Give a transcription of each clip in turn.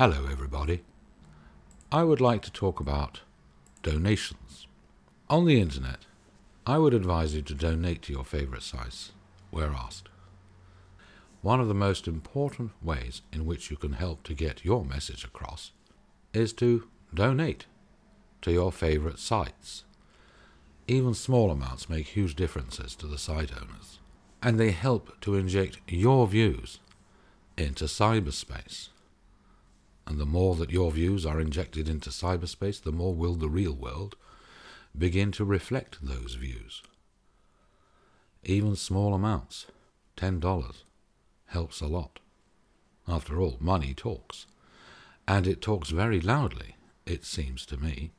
Hello, everybody. I would like to talk about donations. On the internet, I would advise you to donate to your favourite sites where asked. One of the most important ways in which you can help to get your message across is to donate to your favourite sites. Even small amounts make huge differences to the site owners, and they help to inject your views into cyberspace. And the more that your views are injected into cyberspace, the more will the real world begin to reflect those views. Even small amounts, $10, helps a lot. After all, money talks, and it talks very loudly, it seems to me.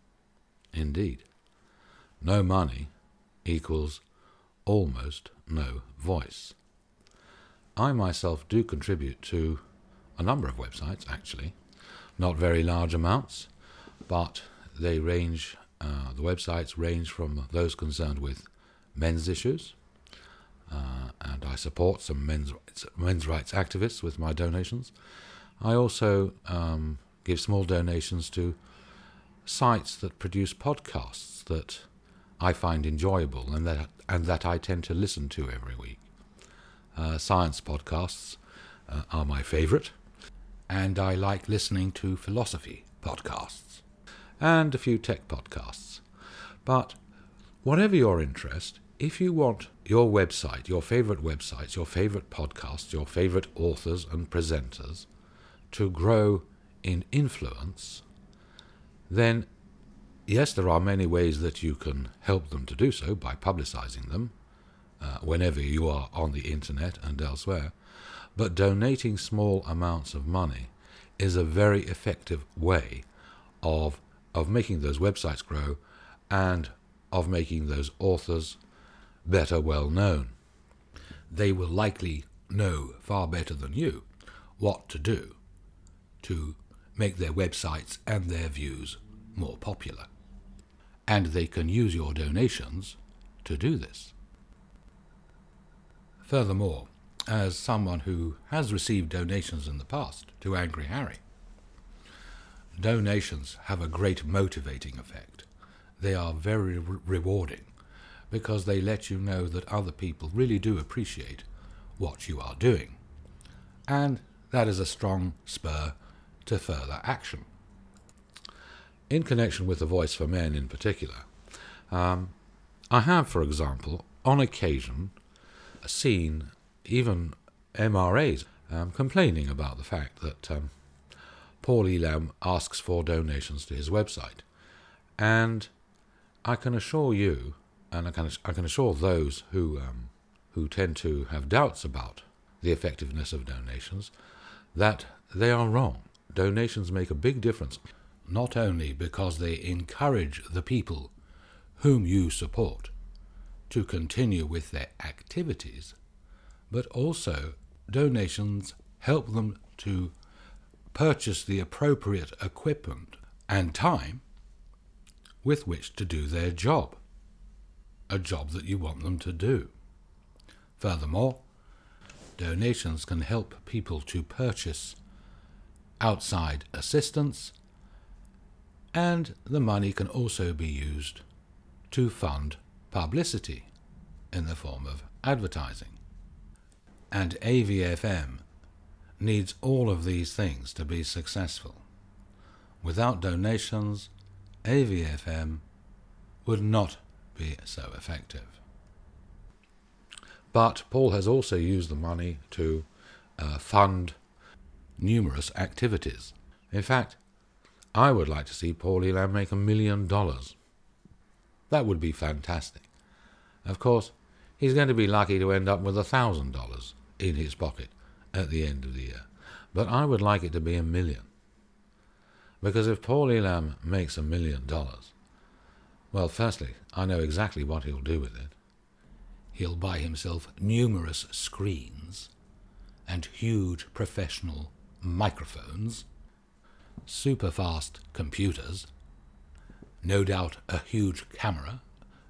Indeed, no money equals almost no voice. I myself do contribute to a number of websites, actually, not very large amounts, but they range, uh, the websites range from those concerned with men's issues, uh, and I support some men's rights, men's rights activists with my donations. I also um, give small donations to sites that produce podcasts that I find enjoyable and that and that I tend to listen to every week. Uh, science podcasts uh, are my favourite, and I like listening to philosophy podcasts and a few tech podcasts. But whatever your interest, if you want your website, your favourite websites, your favourite podcasts, your favourite authors and presenters to grow in influence, then yes, there are many ways that you can help them to do so by publicizing them uh, whenever you are on the internet and elsewhere. But donating small amounts of money is a very effective way of, of making those websites grow and of making those authors better well known. They will likely know far better than you what to do to make their websites and their views more popular. And they can use your donations to do this. Furthermore, as someone who has received donations in the past to Angry Harry, donations have a great motivating effect. They are very re- rewarding because they let you know that other people really do appreciate what you are doing. And that is a strong spur to further action. In connection with the Voice for Men in particular, um, I have, for example, on occasion seen even MRAs um, complaining about the fact that um, Paul Elam asks for donations to his website. And I can assure you, and I can, I can assure those who, um, who tend to have doubts about the effectiveness of donations, that they are wrong. Donations make a big difference, not only because they encourage the people whom you support to continue with their activities, but also donations help them to purchase the appropriate equipment and time with which to do their job, a job that you want them to do. Furthermore, donations can help people to purchase outside assistance, and the money can also be used to fund publicity in the form of advertising. And AVFM needs all of these things to be successful. Without donations, AVFM would not be so effective. But Paul has also used the money to uh, fund numerous activities. In fact, I would like to see Paul Elam make a million dollars. That would be fantastic. Of course, he's going to be lucky to end up with a thousand dollars in his pocket at the end of the year. But I would like it to be a million. Because if Paul Elam makes a million dollars, well, firstly, I know exactly what he'll do with it. He'll buy himself numerous screens and huge professional microphones, super fast computers, no doubt a huge camera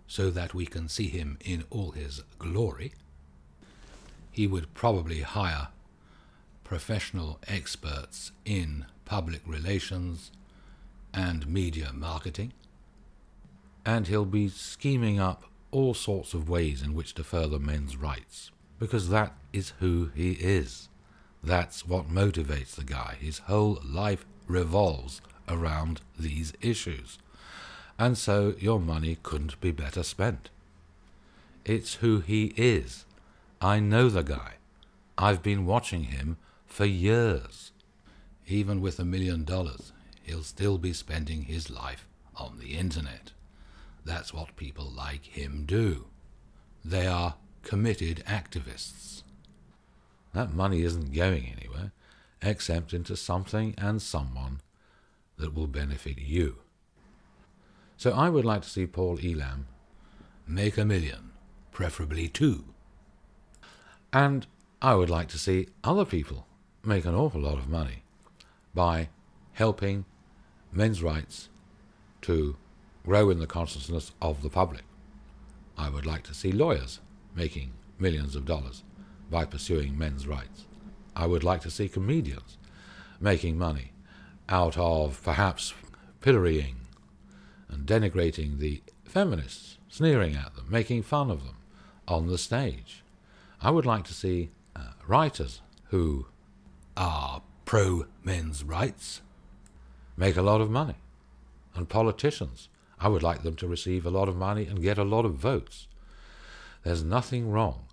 so that we can see him in all his glory. He would probably hire professional experts in public relations and media marketing, and he'll be scheming up all sorts of ways in which to further men's rights, because that is who he is. That's what motivates the guy. His whole life revolves around these issues. And so your money couldn't be better spent. It's who he is. I know the guy. I've been watching him for years. Even with a million dollars, he'll still be spending his life on the internet. That's what people like him do. They are committed activists. That money isn't going anywhere except into something and someone that will benefit you. So I would like to see Paul Elam make a million, preferably two. And I would like to see other people make an awful lot of money by helping men's rights to grow in the consciousness of the public. I would like to see lawyers making millions of dollars by pursuing men's rights. I would like to see comedians making money out of perhaps pillorying and denigrating the feminists, sneering at them, making fun of them on the stage. I would like to see uh, writers who are pro men's rights make a lot of money, and politicians I would like them to receive a lot of money and get a lot of votes. There's nothing wrong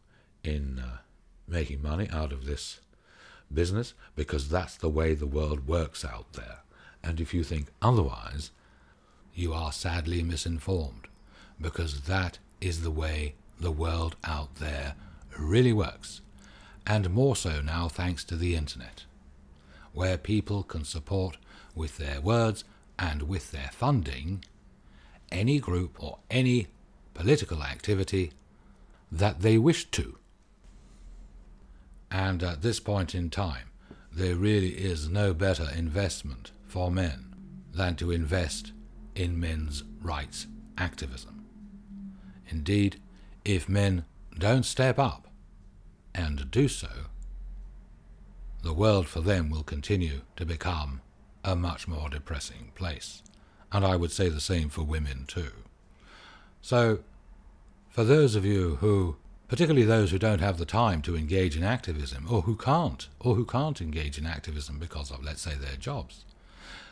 in uh, making money out of this business because that's the way the world works out there. And if you think otherwise, you are sadly misinformed because that is the way the world out there really works. And more so now thanks to the internet, where people can support with their words and with their funding any group or any political activity that they wish to. And at this point in time, there really is no better investment for men than to invest in men's rights activism. Indeed, if men don't step up and do so, the world for them will continue to become a much more depressing place and I would say the same for women too. So, for those of you who, particularly those who don't have the time to engage in activism, or who can't, or who can't engage in activism because of, let's say, their jobs,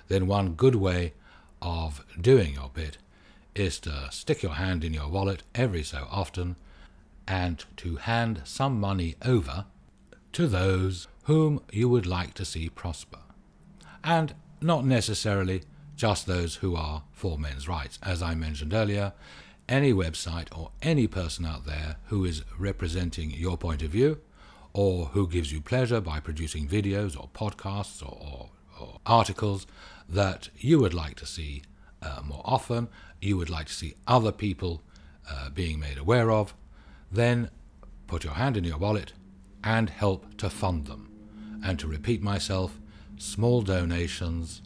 then one good way of doing your bit is to stick your hand in your wallet every so often and to hand some money over to those whom you would like to see prosper. And not necessarily just those who are for men's rights. As I mentioned earlier, any website or any person out there who is representing your point of view or who gives you pleasure by producing videos or podcasts or, or, or articles that you would like to see uh, more often, you would like to see other people uh, being made aware of, then put your hand in your wallet and help to fund them. And to repeat myself, small donations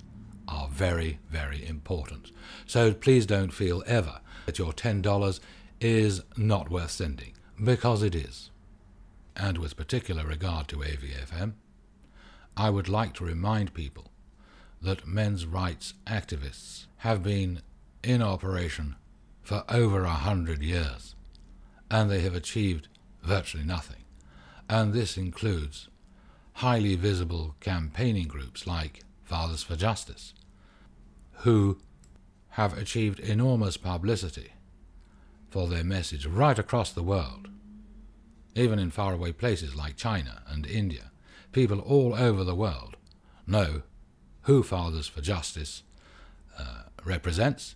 are very, very important. So please don't feel ever that your $10 is not worth sending, because it is. And with particular regard to AVFM, I would like to remind people that men's rights activists have been in operation for over a hundred years, and they have achieved virtually nothing. And this includes highly visible campaigning groups like Fathers for Justice, who have achieved enormous publicity for their message right across the world, even in faraway places like China and India. People all over the world know who Fathers for Justice uh, represents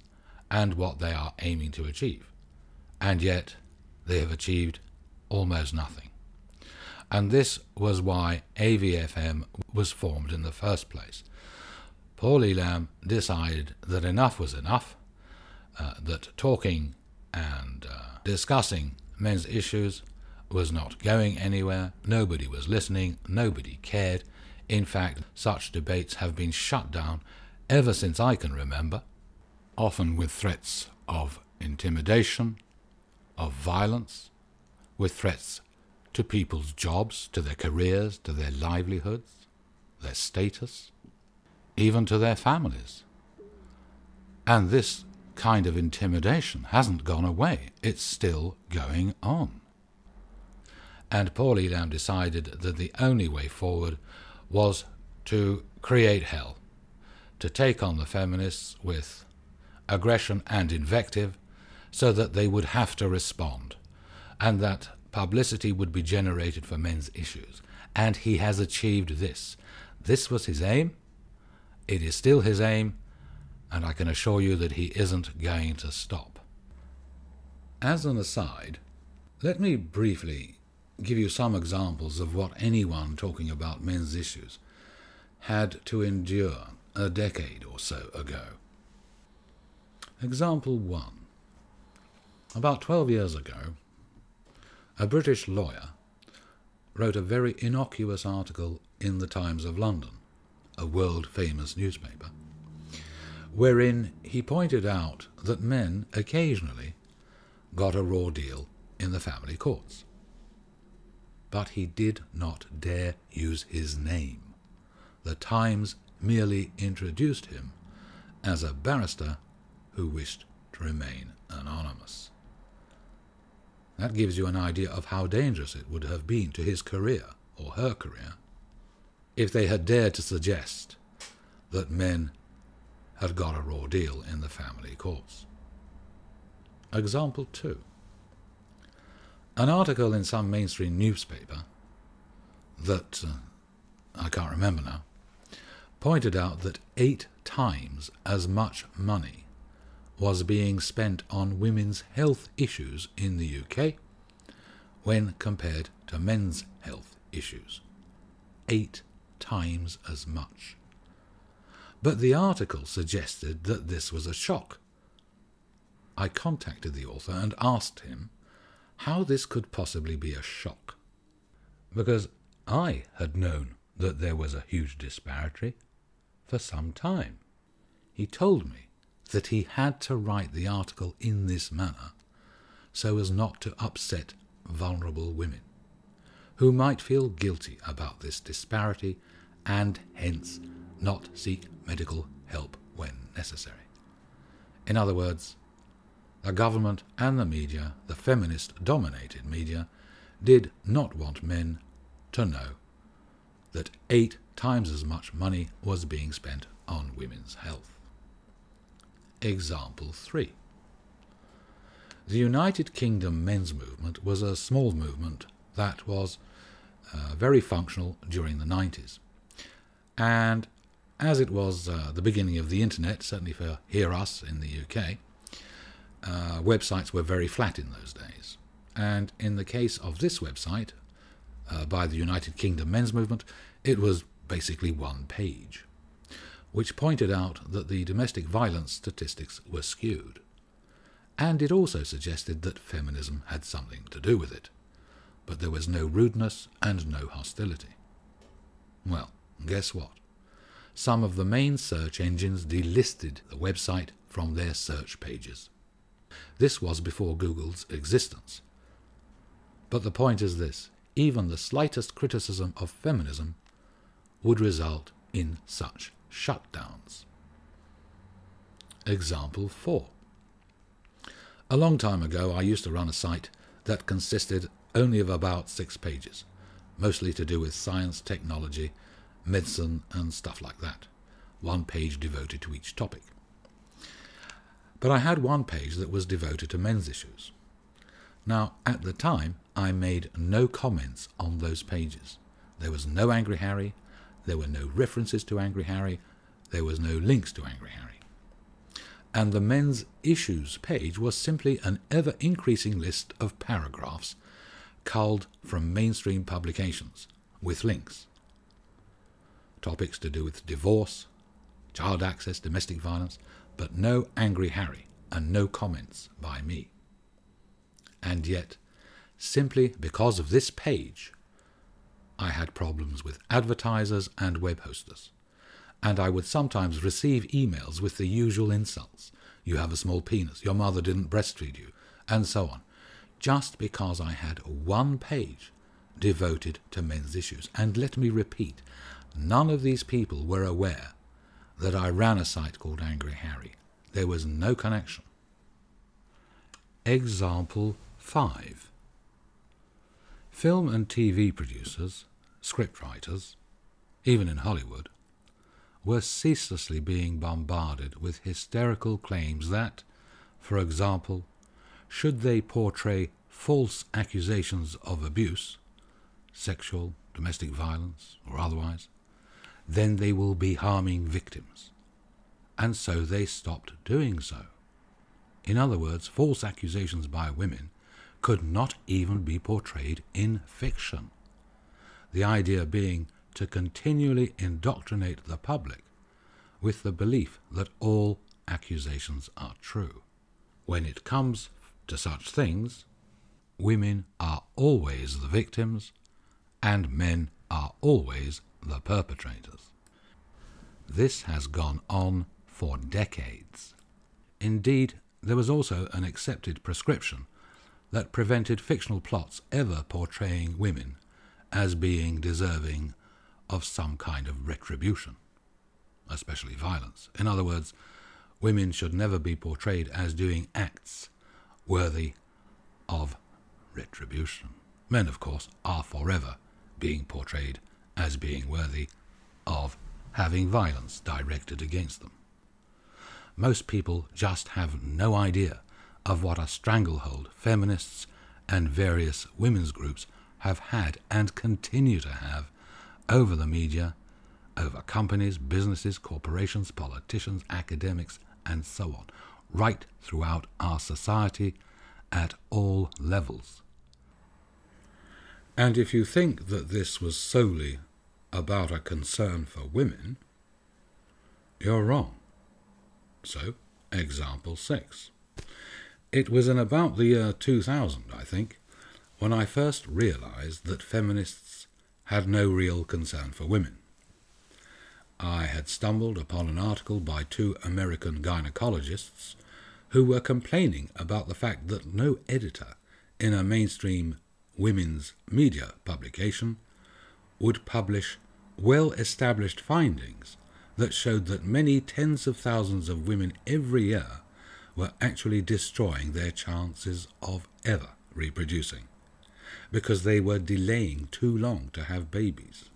and what they are aiming to achieve. And yet, they have achieved almost nothing. And this was why AVFM was formed in the first place Paul Elam decided that enough was enough, uh, that talking and uh, discussing men's issues was not going anywhere, nobody was listening, nobody cared. In fact, such debates have been shut down ever since I can remember, often with threats of intimidation, of violence, with threats to people's jobs, to their careers, to their livelihoods, their status, even to their families. And this kind of intimidation hasn't gone away, it's still going on. And Paul Elam decided that the only way forward was to create hell, to take on the feminists with aggression and invective so that they would have to respond, and that publicity would be generated for men's issues. And he has achieved this. This was his aim. It is still his aim, and I can assure you that he isn't going to stop. As an aside, let me briefly give you some examples of what anyone talking about men's issues had to endure a decade or so ago. Example 1. About 12 years ago, a British lawyer wrote a very innocuous article in the Times of London, a world famous newspaper, wherein he pointed out that men occasionally got a raw deal in the family courts. But he did not dare use his name. The Times merely introduced him as a barrister who wished to remain anonymous. That gives you an idea of how dangerous it would have been to his career, or her career, if they had dared to suggest that men had got a raw deal in the family courts. Example 2. An article in some mainstream newspaper that, uh, I can't remember now, pointed out that eight times as much money was being spent on women's health issues in the UK when compared to men's health issues. Eight times as much. But the article suggested that this was a shock. I contacted the author and asked him how this could possibly be a shock. Because I had known that there was a huge disparity for some time. He told me that he had to write the article in this manner so as not to upset vulnerable women, who might feel guilty about this disparity and hence not seek medical help when necessary. In other words, the government and the media, the feminist dominated media, did not want men to know that eight times as much money was being spent on women's health. Example 3 The United Kingdom men's movement was a small movement that was uh, very functional during the 90s. And as it was uh, the beginning of the internet, certainly for Hear Us in the UK, uh, websites were very flat in those days. And in the case of this website, uh, by the United Kingdom Men's Movement, it was basically one page, which pointed out that the domestic violence statistics were skewed. And it also suggested that feminism had something to do with it, but there was no rudeness and no hostility. Well, guess what? Some of the main search engines delisted the website from their search pages. This was before Google's existence. But the point is this even the slightest criticism of feminism would result in such shutdowns. Example 4. A long time ago, I used to run a site that consisted only of about six pages, mostly to do with science, technology, medicine, and stuff like that. One page devoted to each topic. But I had one page that was devoted to men's issues. Now, at the time, I made no comments on those pages. There was no Angry Harry, there were no references to Angry Harry, there was no links to Angry Harry. And the men's issues page was simply an ever increasing list of paragraphs culled from mainstream publications with links. Topics to do with divorce, child access, domestic violence, but no Angry Harry and no comments by me. And yet, simply because of this page, I had problems with advertisers and web hosters. And I would sometimes receive emails with the usual insults. You have a small penis, your mother didn't breastfeed you, and so on. Just because I had one page devoted to men's issues. And let me repeat, none of these people were aware that I ran a site called Angry Harry. There was no connection. Example 5 Film and TV producers, scriptwriters, even in Hollywood, were ceaselessly being bombarded with hysterical claims that, for example, should they portray false accusations of abuse, sexual, domestic violence, or otherwise, then they will be harming victims. And so they stopped doing so. In other words, false accusations by women could not even be portrayed in fiction. The idea being to continually indoctrinate the public with the belief that all accusations are true. When it comes to such things, women are always the victims and men are always the perpetrators. This has gone on for decades. Indeed, there was also an accepted prescription that prevented fictional plots ever portraying women as being deserving of some kind of retribution, especially violence. In other words, women should never be portrayed as doing acts worthy of retribution. Men, of course, are forever being portrayed as being worthy of having violence directed against them. Most people just have no idea of what a stranglehold feminists and various women's groups have had and continue to have over the media, over companies, businesses, corporations, politicians, academics, and so on, right throughout our society at all levels. And if you think that this was solely about a concern for women, you're wrong. So, example 6. It was in about the year 2000, I think, when I first realized that feminists had no real concern for women. I had stumbled upon an article by two American gynecologists who were complaining about the fact that no editor in a mainstream women's media publication would publish well established findings that showed that many tens of thousands of women every year were actually destroying their chances of ever reproducing because they were delaying too long to have babies.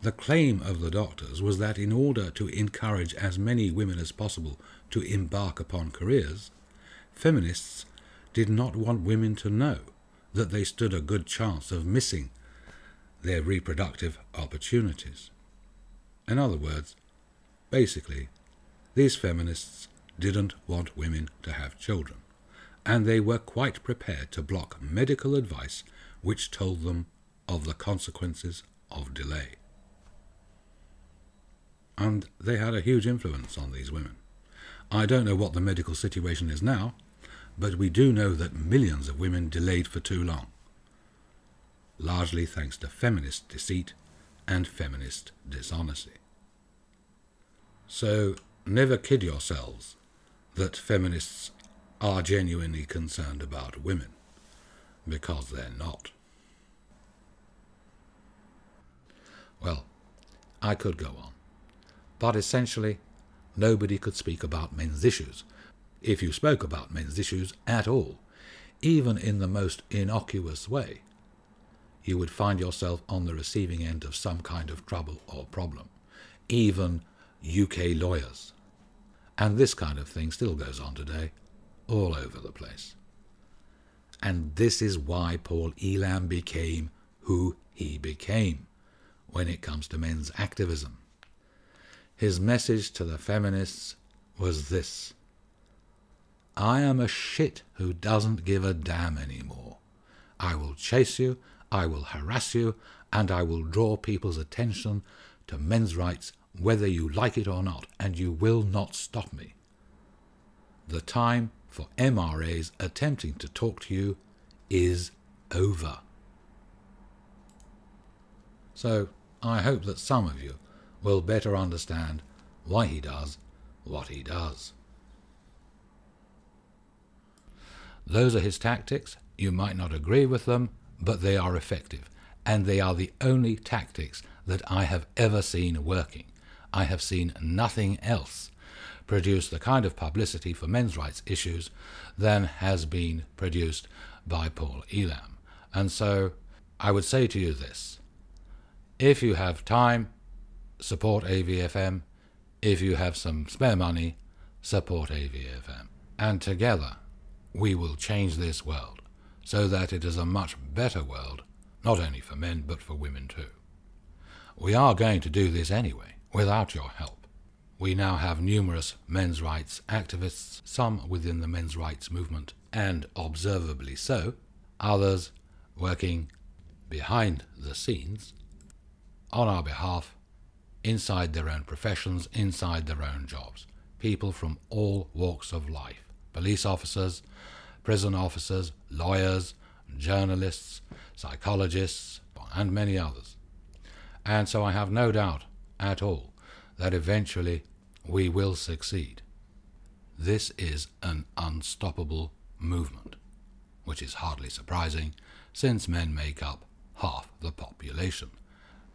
The claim of the doctors was that in order to encourage as many women as possible to embark upon careers, feminists did not want women to know that they stood a good chance of missing their reproductive opportunities. In other words, basically, these feminists didn't want women to have children, and they were quite prepared to block medical advice which told them of the consequences of delay. And they had a huge influence on these women. I don't know what the medical situation is now, but we do know that millions of women delayed for too long, largely thanks to feminist deceit and feminist dishonesty. So never kid yourselves that feminists are genuinely concerned about women, because they're not. Well, I could go on, but essentially, nobody could speak about men's issues if you spoke about men's issues at all, even in the most innocuous way, you would find yourself on the receiving end of some kind of trouble or problem, even UK lawyers. And this kind of thing still goes on today, all over the place. And this is why Paul Elam became who he became when it comes to men's activism. His message to the feminists was this I am a shit who doesn't give a damn anymore. I will chase you, I will harass you, and I will draw people's attention to men's rights whether you like it or not, and you will not stop me. The time for MRAs attempting to talk to you is over. So I hope that some of you will better understand why he does what he does. Those are his tactics. You might not agree with them, but they are effective, and they are the only tactics that I have ever seen working. I have seen nothing else produce the kind of publicity for men's rights issues than has been produced by Paul Elam. And so I would say to you this if you have time, support AVFM. If you have some spare money, support AVFM. And together, we will change this world so that it is a much better world, not only for men, but for women too. We are going to do this anyway, without your help. We now have numerous men's rights activists, some within the men's rights movement, and observably so, others working behind the scenes on our behalf inside their own professions, inside their own jobs. People from all walks of life police officers, prison officers, lawyers, journalists, psychologists, and many others. And so I have no doubt at all that eventually we will succeed. This is an unstoppable movement, which is hardly surprising since men make up half the population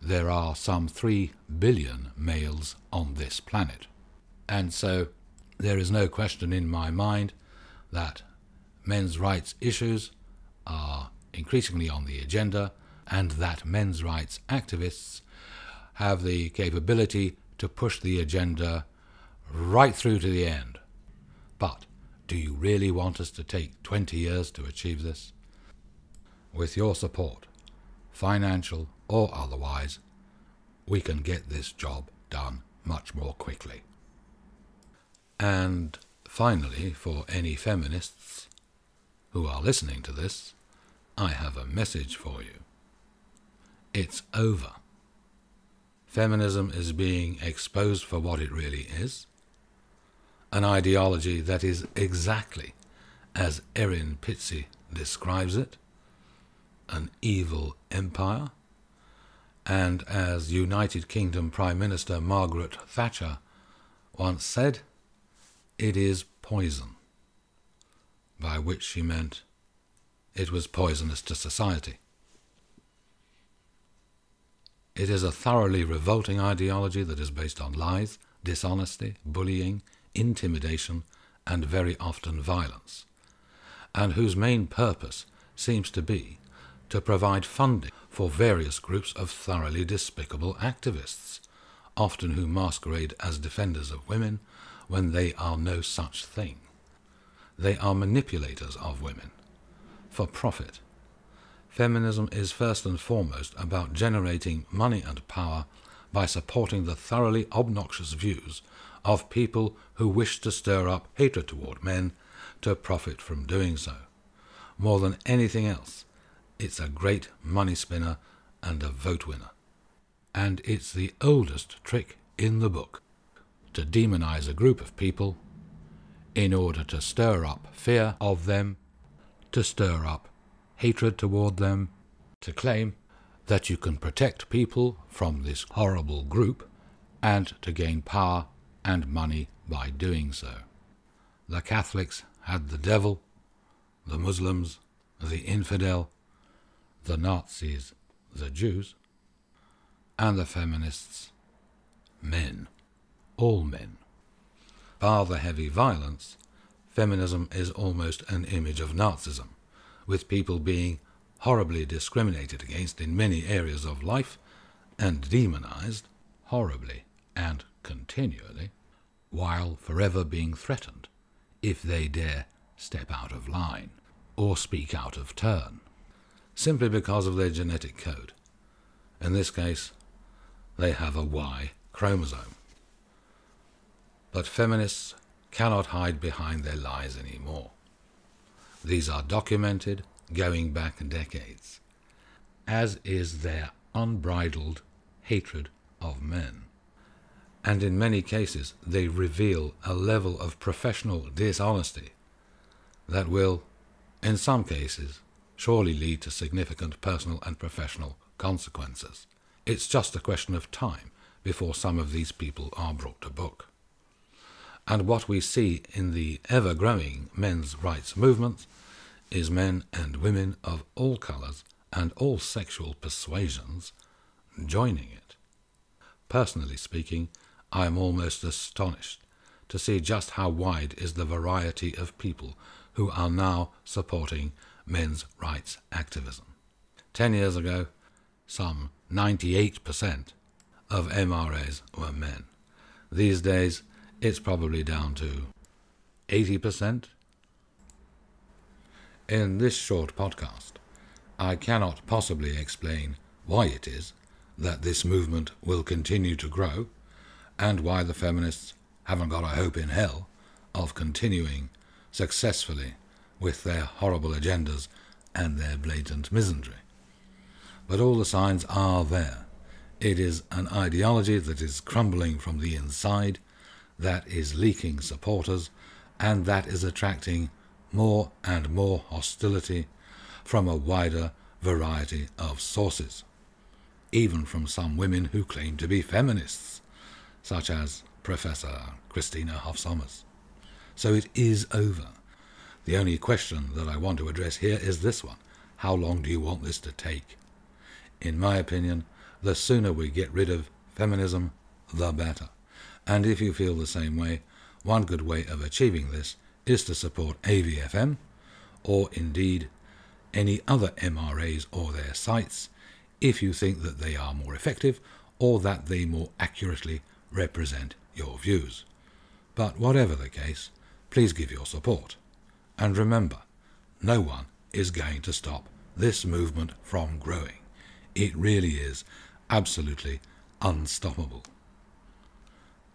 there are some 3 billion males on this planet. And so there is no question in my mind that men's rights issues are increasingly on the agenda and that men's rights activists have the capability to push the agenda right through to the end. But do you really want us to take 20 years to achieve this? With your support, financial or otherwise, we can get this job done much more quickly. And finally, for any feminists who are listening to this, I have a message for you. It's over. Feminism is being exposed for what it really is. An ideology that is exactly as Erin Pizzey describes it. An evil empire. And as United Kingdom Prime Minister Margaret Thatcher once said, it is poison, by which she meant it was poisonous to society. It is a thoroughly revolting ideology that is based on lies, dishonesty, bullying, intimidation, and very often violence, and whose main purpose seems to be to provide funding for various groups of thoroughly despicable activists, often who masquerade as defenders of women when they are no such thing. They are manipulators of women for profit. Feminism is first and foremost about generating money and power by supporting the thoroughly obnoxious views of people who wish to stir up hatred toward men to profit from doing so. More than anything else, it's a great money spinner and a vote winner. And it's the oldest trick in the book to demonize a group of people in order to stir up fear of them, to stir up hatred toward them, to claim that you can protect people from this horrible group and to gain power and money by doing so. The Catholics had the devil, the Muslims, the infidel, the Nazis, the Jews, and the feminists, men, all men. Bar the heavy violence, feminism is almost an image of Nazism, with people being horribly discriminated against in many areas of life and demonized horribly and continually, while forever being threatened if they dare step out of line or speak out of turn simply because of their genetic code. In this case, they have a Y chromosome. But feminists cannot hide behind their lies anymore. These are documented going back decades, as is their unbridled hatred of men. And in many cases, they reveal a level of professional dishonesty that will, in some cases, surely lead to significant personal and professional consequences. It's just a question of time before some of these people are brought to book. And what we see in the ever growing men's rights movement is men and women of all colours and all sexual persuasions joining it. Personally speaking, I am almost astonished to see just how wide is the variety of people who are now supporting men's rights activism. Ten years ago, some 98% of MRAs were men. These days, it's probably down to 80%. In this short podcast, I cannot possibly explain why it is that this movement will continue to grow and why the feminists haven't got a hope in hell of continuing successfully with their horrible agendas and their blatant misandry. But all the signs are there. It is an ideology that is crumbling from the inside, that is leaking supporters, and that is attracting more and more hostility from a wider variety of sources, even from some women who claim to be feminists, such as Professor Christina Hoff Sommers. So it is over. The only question that I want to address here is this one How long do you want this to take? In my opinion, the sooner we get rid of feminism, the better. And if you feel the same way, one good way of achieving this is to support AVFM, or indeed any other MRAs or their sites, if you think that they are more effective or that they more accurately represent your views. But whatever the case, please give your support. And remember, no one is going to stop this movement from growing. It really is absolutely unstoppable.